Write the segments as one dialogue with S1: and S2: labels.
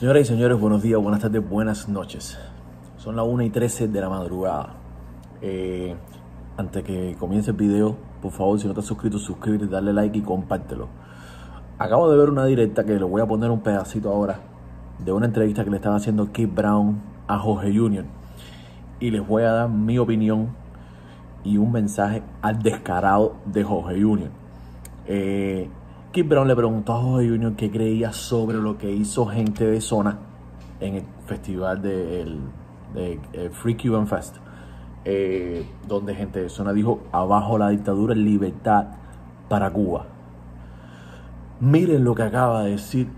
S1: Señoras y señores, buenos días, buenas tardes, buenas noches. Son las 1 y 13 de la madrugada. Eh, antes que comience el video, por favor, si no estás suscrito, suscríbete, dale like y compártelo. Acabo de ver una directa que le voy a poner un pedacito ahora de una entrevista que le estaba haciendo Keith Brown a Jorge Junior. Y les voy a dar mi opinión y un mensaje al descarado de Jorge Junior. Eh, Keith Brown le preguntó a Jorge Junior qué creía sobre lo que hizo gente de zona en el festival de, de, Free Cuban Fest, eh, donde gente de zona dijo abajo la dictadura, libertad para Cuba. Miren lo que acaba de decir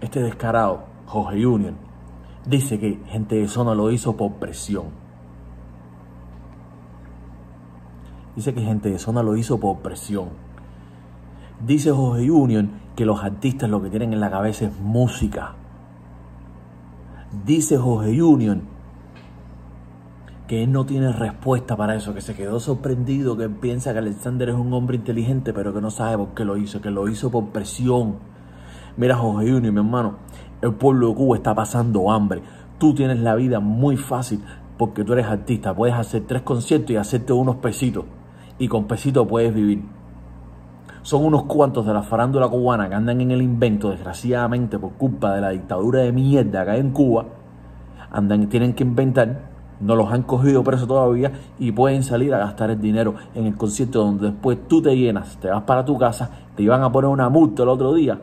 S1: este descarado, Jorge Junior. Dice que gente de zona lo hizo por presión. Dice que gente de zona lo hizo por presión. Dice Jorge Union que los artistas lo que tienen en la cabeza es música. Dice Jorge Union que él no tiene respuesta para eso, que se quedó sorprendido, que piensa que Alexander es un hombre inteligente, pero que no sabe por qué lo hizo, que lo hizo por presión. Mira, Jorge Union, mi hermano, el pueblo de Cuba está pasando hambre. Tú tienes la vida muy fácil porque tú eres artista. Puedes hacer tres conciertos y hacerte unos pesitos. Y con pesitos puedes vivir son unos cuantos de la farándula cubana que andan en el invento, desgraciadamente por culpa de la dictadura de mierda acá en Cuba, andan, tienen que inventar, no los han cogido preso todavía y pueden salir a gastar el dinero en el concierto donde después tú te llenas, te vas para tu casa, te iban a poner una multa el otro día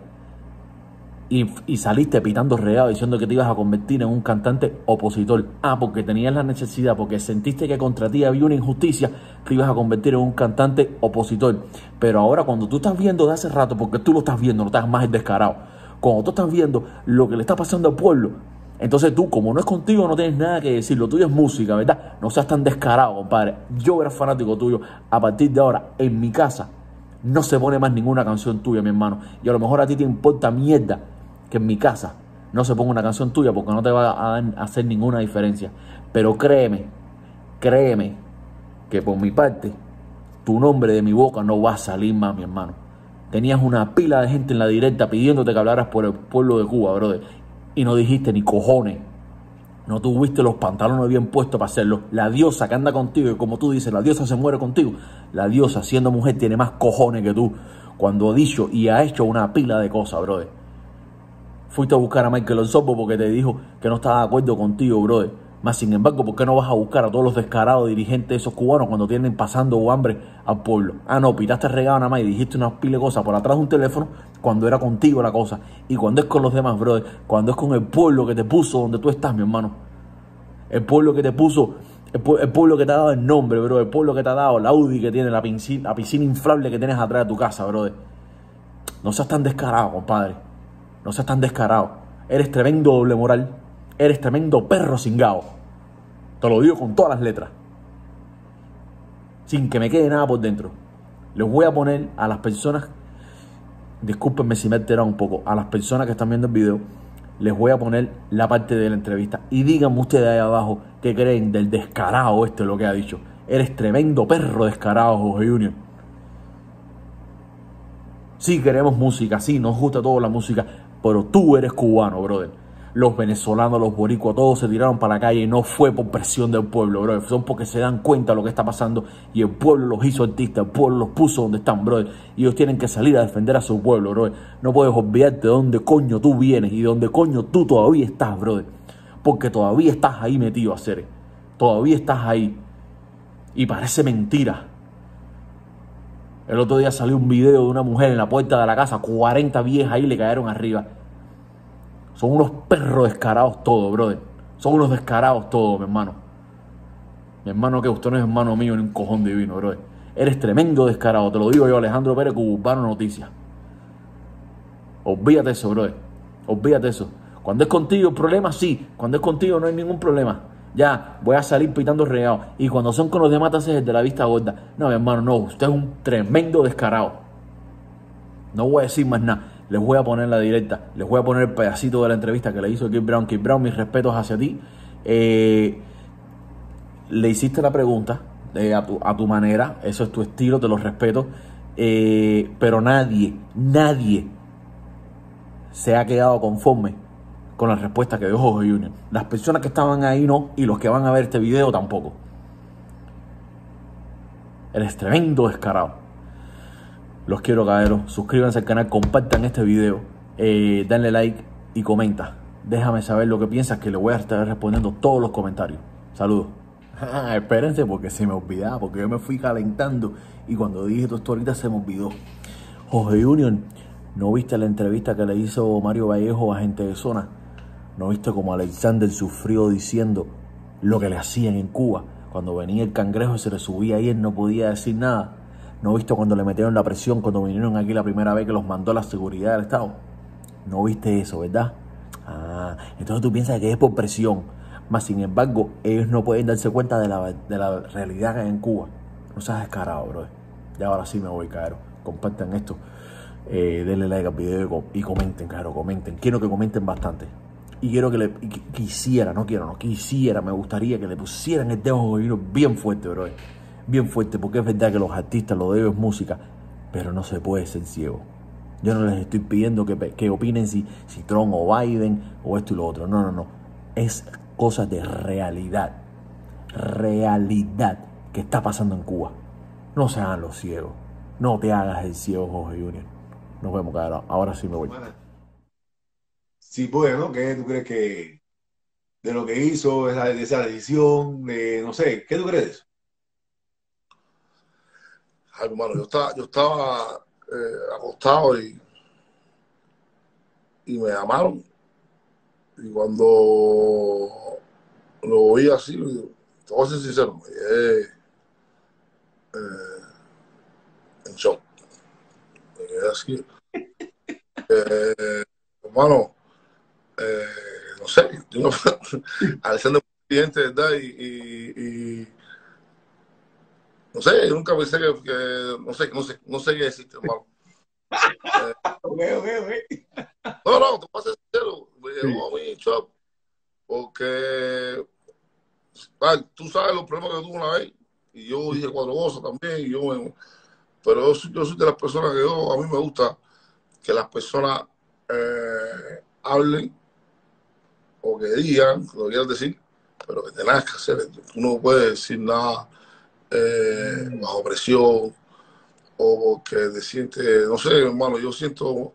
S1: y, saliste pitando regado diciendo que te ibas a convertir en un cantante opositor. Ah, porque tenías la necesidad, porque sentiste que contra ti había una injusticia, te ibas a convertir en un cantante opositor. Pero ahora cuando tú estás viendo de hace rato, porque tú lo estás viendo, no estás más descarado, cuando tú estás viendo lo que le está pasando al pueblo, entonces tú, como no es contigo, no tienes nada que decir. Lo tuyo es música, ¿verdad? No seas tan descarado, compadre. Yo era fanático tuyo. A partir de ahora, en mi casa, no se pone más ninguna canción tuya, mi hermano. Y a lo mejor a ti te importa mierda que en mi casa no se ponga una canción tuya porque no te va a, hacer ninguna diferencia. Pero créeme, créeme que por mi parte, tu nombre de mi boca no va a salir más, mi hermano. Tenías una pila de gente en la directa pidiéndote que hablaras por el pueblo de Cuba, brother. Y no dijiste ni cojones. No tuviste los pantalones bien puestos para hacerlo. La diosa que anda contigo, y como tú dices, la diosa se muere contigo. La diosa, siendo mujer, tiene más cojones que tú. Cuando ha dicho y ha hecho una pila de cosas, brother. Fuiste a buscar a Michael Osopo porque te dijo que no estaba de acuerdo contigo, brother. Más sin embargo, ¿por qué no vas a buscar a todos los descarados dirigentes de esos cubanos cuando tienen pasando hambre al pueblo? Ah, no, piraste regado nada más y dijiste unas pile cosas por atrás de un teléfono cuando era contigo la cosa. Y cuando es con los demás, brother, cuando es con el pueblo que te puso donde tú estás, mi hermano. El pueblo que te puso, el, pueblo que te ha dado el nombre, bro. El pueblo que te ha dado la Audi que tiene, la piscina, la piscina inflable que tienes atrás de tu casa, brother. No seas tan descarado, compadre. No seas tan descarado. Eres tremendo doble moral. Eres tremendo perro cingado. Te lo digo con todas las letras. Sin que me quede nada por dentro. Les voy a poner a las personas, discúlpenme si me he un poco, a las personas que están viendo el video, les voy a poner la parte de la entrevista. Y díganme ustedes ahí abajo qué creen del descarado este lo que ha dicho. Eres tremendo perro descarado, Jorge Junior. Sí queremos música, sí, nos gusta toda la música, pero tú eres cubano, brother. Los venezolanos, los boricuas, todos se tiraron para la calle y no fue por presión del pueblo, brother. Son porque se dan cuenta de lo que está pasando y el pueblo los hizo artistas, el pueblo los puso donde están, brother. Y ellos tienen que salir a defender a su pueblo, brother. No puedes olvidarte de dónde coño tú vienes y de dónde coño tú todavía estás, brother. Porque todavía estás ahí metido a hacer. Todavía estás ahí. Y parece mentira. El otro día salió un video de una mujer en la puerta de la casa, 40 viejas ahí le cayeron arriba. Son unos perros descarados todos, brother. Son unos descarados todos, mi hermano. Mi hermano que usted no es hermano mío ni un cojón divino, brother. Eres tremendo descarado, te lo digo yo, Alejandro Pérez, Cubano Noticias. Olvídate eso, brother. Olvídate eso. Cuando es contigo problema, sí. Cuando es contigo no hay ningún problema ya voy a salir pitando regado. Y cuando son con los demás, te el de la vista gorda. No, mi hermano, no, usted es un tremendo descarado. No voy a decir más nada. Les voy a poner la directa, les voy a poner el pedacito de la entrevista que le hizo Kid Brown. Kid Brown, mis respetos hacia ti. Eh, le hiciste la pregunta eh, a, tu, a, tu, manera, eso es tu estilo, te lo respeto. Eh, pero nadie, nadie se ha quedado conforme con la respuesta que dio Jorge Junior. Las personas que estaban ahí no, y los que van a ver este video tampoco. Eres tremendo descarado. Los quiero, caballeros. Suscríbanse al canal, compartan este video, eh, denle like y comenta. Déjame saber lo que piensas, que le voy a estar respondiendo todos los comentarios. Saludos. espérense porque se me olvidaba, porque yo me fui calentando y cuando dije todo esto ahorita se me olvidó. Jorge Junior, ¿no viste la entrevista que le hizo Mario Vallejo a gente de zona? ¿No viste como Alexander sufrió diciendo lo que le hacían en Cuba? Cuando venía el cangrejo y se le subía ahí, él no podía decir nada. ¿No viste cuando le metieron la presión, cuando vinieron aquí la primera vez que los mandó la seguridad del Estado? No viste eso, ¿verdad? Ah, entonces tú piensas que es por presión. Más sin embargo, ellos no pueden darse cuenta de la, de la realidad en Cuba. No seas descarado, bro. Ya ahora sí me voy, caro. Compartan esto. Eh, denle like al video y comenten, caro. Comenten. Quiero que comenten bastante. Y quiero que le quisiera, no quiero, no quisiera, me gustaría que le pusieran el dedo bien fuerte, bro. Bien fuerte, porque es verdad que los artistas, lo de ellos es música, pero no se puede ser ciego. Yo no les estoy pidiendo que, que opinen si, si Trump o Biden o esto y lo otro. No, no, no. Es cosas de realidad, realidad que está pasando en Cuba. No se hagan los ciegos. No te hagas el ciego, Jorge Junior. Nos vemos, cabrón. Ahora sí me voy.
S2: Sí, bueno, ¿qué tú crees que de lo que hizo, esa, de esa decisión, de, no sé, ¿qué tú crees de eso?
S3: Ay, hermano, yo estaba, yo estaba eh, acostado y, y me llamaron y cuando lo oí así, te voy a ser sincero, me quedé eh, en shock. Me quedé así. Eh, hermano, no sé, yo no, Alexander cliente, ¿verdad? Y, y, y, no sé, yo nunca pensé que, que, no sé, no sé, no sé qué decirte, hermano.
S2: Eh, okay, okay, okay.
S3: No, no, te voy a ser sincero, me shock porque vale, tú sabes los problemas que tuve una vez y yo dije cuatro cosas también y yo pero yo soy, yo soy, de las personas que yo a mí me gusta que las personas eh, hablen o que digan lo que quieran decir pero que tengas que hacer tú no puedes decir nada eh, bajo presión o que te sientes no sé hermano yo siento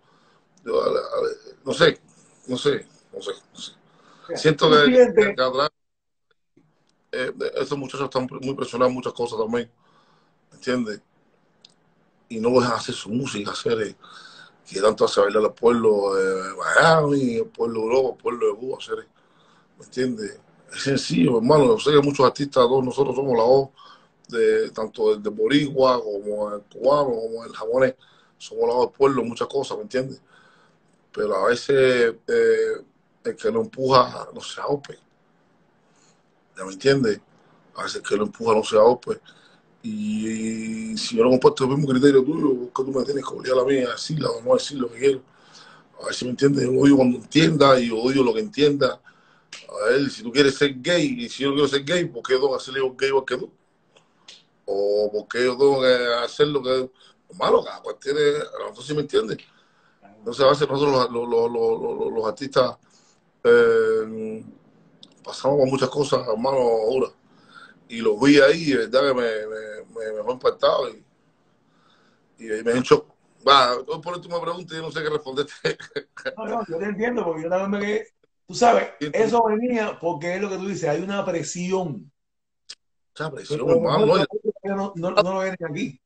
S3: no sé no sé no sé, no sé. Siento que, eh, esos muchachos están muy presionados en muchas cosas también, ¿entiendes? Y no dejan hacer su música, hacer eh, que tanto hace bailar al pueblo de Miami, el pueblo de Europa, el pueblo de Cuba, hacer, ¿me entiendes? Es sencillo, hermano. Yo sé que muchos artistas, todos nosotros somos la voz de tanto el de Boricua como el cubano, como el japonés, somos la voz del pueblo, muchas cosas, ¿me entiendes? Pero a veces eh, el que lo empuja no se ahope. ¿Ya me entiendes? A veces el que lo empuja no se ahope. Y si yo no comparto el mismo criterio tuyo, que tú me tienes que obligar a mí a decirlo o no decir lo que quiero. A ver si me entiendes. Yo odio cuando entienda y odio lo que entienda. A ver, si tú quieres ser gay y si yo quiero ser gay, ¿por qué tengo que hacerle un gay igual que tú? O ¿por qué yo tengo que hacer lo que... Malo, cada cual tiene... Entonces, si me entiendes. Entonces, a veces nosotros los, los, los, los artistas eh, pasamos por muchas cosas, hermano, ahora. Y lo vi ahí, y verdad que me, me, me, me impactado y, y me he hecho. Va, por último me pregunta y no sé qué responderte.
S2: No, no, yo te entiendo, porque yo también me quedé. Tú sabes, eso venía porque es lo que tú dices, hay una presión.
S3: Mucha presión, hermano.
S2: No, no, no, lo ven aquí.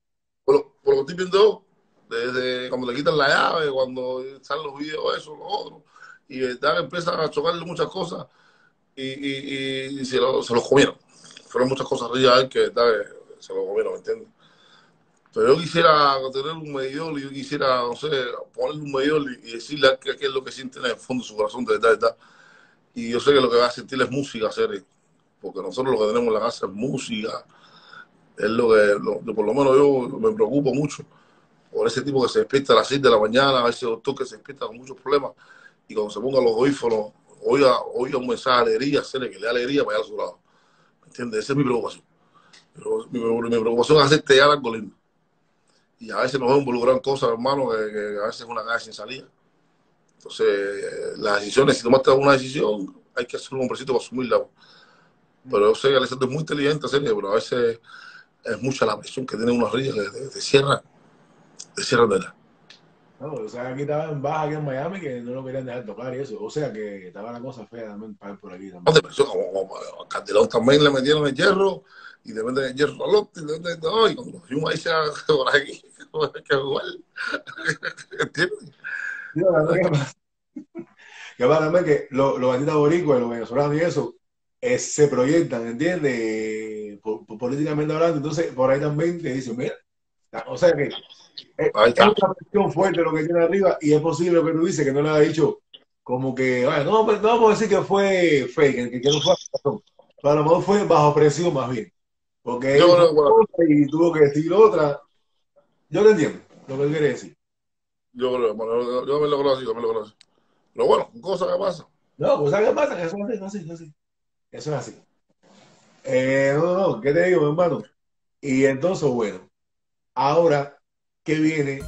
S3: Por lo, por lo que estoy viendo, desde cuando le quitan la llave, cuando salen los videos, eso, lo otro y verdad empiezan a chocarle muchas cosas y, y, y se, lo, se, los comieron. Fueron muchas cosas arriba que verdad se lo comieron, ¿me entiendes? Pero yo quisiera tener un medidor y yo quisiera, no sé, ponerle un medidor y, decirle qué, es lo que siente en el fondo de su corazón, de verdad, de verdad. Y yo sé que lo que va a sentir es música, hacer, porque nosotros lo que tenemos en la casa es música. Es lo que, por lo menos yo me preocupo mucho por ese tipo que se despierta a las 6 de la mañana, a ese doctor que se despierta con muchos problemas y cuando se ponga los audífonos, oiga, oiga un mensaje de alegría, hacerle que le dé alegría para allá a su lado. ¿Me entiendes? Esa es mi preocupación. Pero mi, mi, preocupación es hacerte algo lindo. Y a veces nos vemos involucrados en cosas, hermano, que, a veces es una calle sin salida. Entonces, las decisiones, si tomaste una decisión, hay que hacer un hombrecito para asumirla. Pero yo sé que Alessandro es muy inteligente, serio, pero a veces es mucha la presión que tiene unos ríos de, de, de sierra, de sierra de la.
S2: No, o sea, aquí estaba en baja aquí en Miami que no lo querían dejar tocar y eso. O sea que estaba la cosa fea también para por aquí también.
S3: Calderón también le metieron el hierro y le meten el hierro al otro y le meten no, y cuando ahí se por aquí, que jugar. ¿Entiendes?
S2: Sí, la verdad que, que los lo bandidos boricuas, los venezolanos y eso, eh, se proyectan, ¿entiendes? Po- políticamente hablando, entonces por ahí también te dicen, mira, o sea que es,
S3: Ahí
S2: es una presión fuerte lo que tiene arriba y es posible lo que tú dices, que no le ha dicho como que, bueno, no, no vamos a decir que fue fake, que, que no fue razón, pero a lo mejor fue bajo presión más bien, porque él
S3: bueno,
S2: y tuvo que decir otra. Yo lo entiendo, lo que él quiere decir.
S3: yo bueno, yo, me lo así, yo me lo así. Pero bueno, cosas que pasan.
S2: No, pues ¿sabes qué pasa? Que eso es así, eso es así, eso es así. Eso es así. Eh, no, no, no, ¿qué te digo, mi hermano? Y entonces, bueno, ahora que viene.